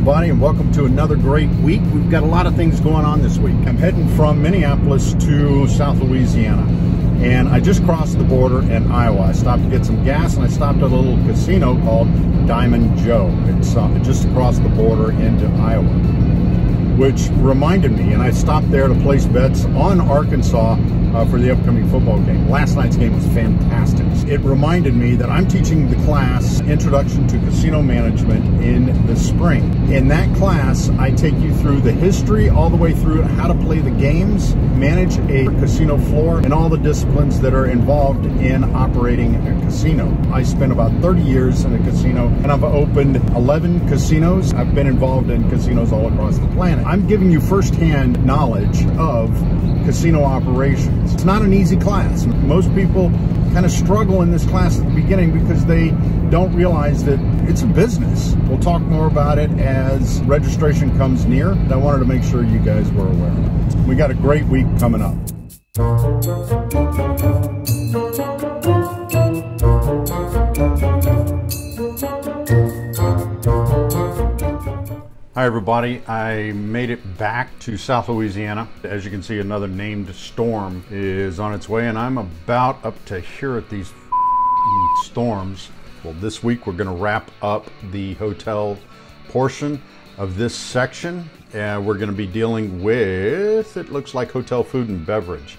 everybody, and welcome to another great week. We've got a lot of things going on this week. I'm heading from Minneapolis to South Louisiana, and I just crossed the border in Iowa. I stopped to get some gas, and I stopped at a little casino called Diamond Joe. It's uh, just across the border into Iowa, which reminded me, and I stopped there to place bets on Arkansas uh, for the upcoming football game. Last night's game was fantastic. It reminded me that I'm teaching the class Introduction to Casino Management in spring. In that class, I take you through the history all the way through how to play the games, manage a casino floor, and all the disciplines that are involved in operating a casino. I spent about 30 years in a casino and I've opened 11 casinos. I've been involved in casinos all across the planet. I'm giving you firsthand knowledge of casino operations. It's not an easy class. Most people kind of struggle in this class at the beginning because they don't realize that it's a business. We'll talk more about it as registration comes near. I wanted to make sure you guys were aware. We got a great week coming up. Hi everybody, I made it back to South Louisiana. As you can see, another named storm is on its way and I'm about up to here at these storms. Well, this week we're gonna wrap up the hotel portion of this section and we're gonna be dealing with, it looks like hotel food and beverage,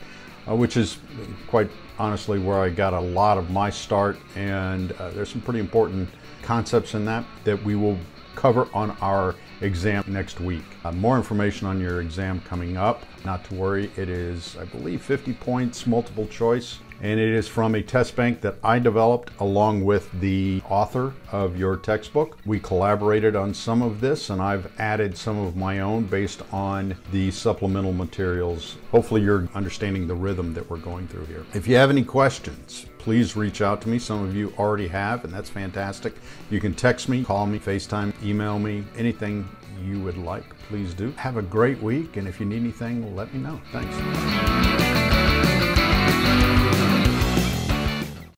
uh, which is quite honestly where I got a lot of my start and uh, there's some pretty important concepts in that that we will cover on our exam next week. Uh, more information on your exam coming up. Not to worry, it is, I believe, 50 points, multiple choice, and it is from a test bank that I developed along with the author of your textbook. We collaborated on some of this, and I've added some of my own based on the supplemental materials. Hopefully, you're understanding the rhythm that we're going through here. If you have any questions, please reach out to me. Some of you already have, and that's fantastic. You can text me, call me, FaceTime, email me, anything you would like, please do. Have a great week, and if you need anything, let me know. Thanks.